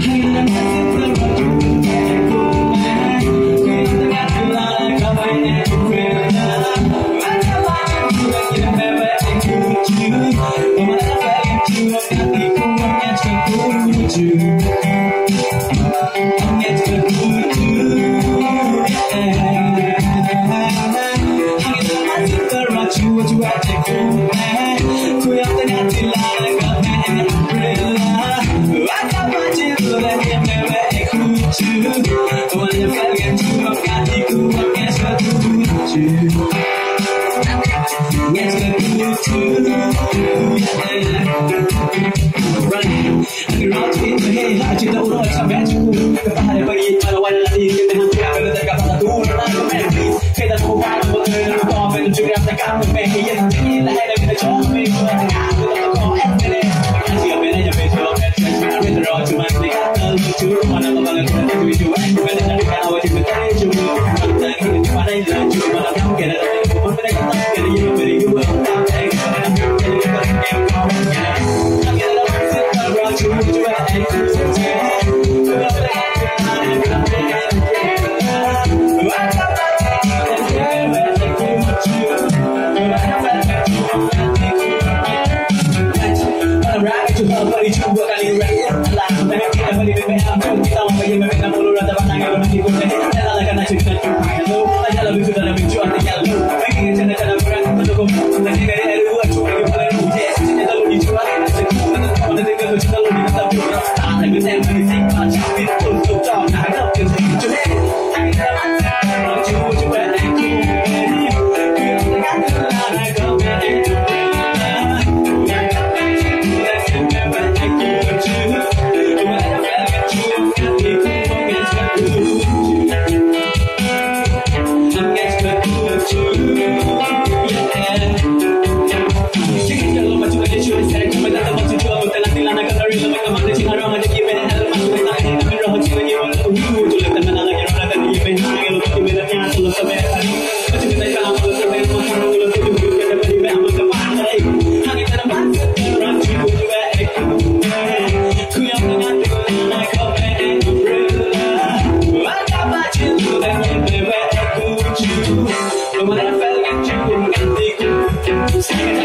He Running, and I did the road, I'm you. It, I want to leave in the I'm going to the door, and I'm going to I'm going to go do I can't be. I'm in the head, I'm going to I'm going to. I not a minute, I'm going to. I'm going to go to I'm going to to I'm going to go to I'm going to go to I'm going to to and music, much Yeah.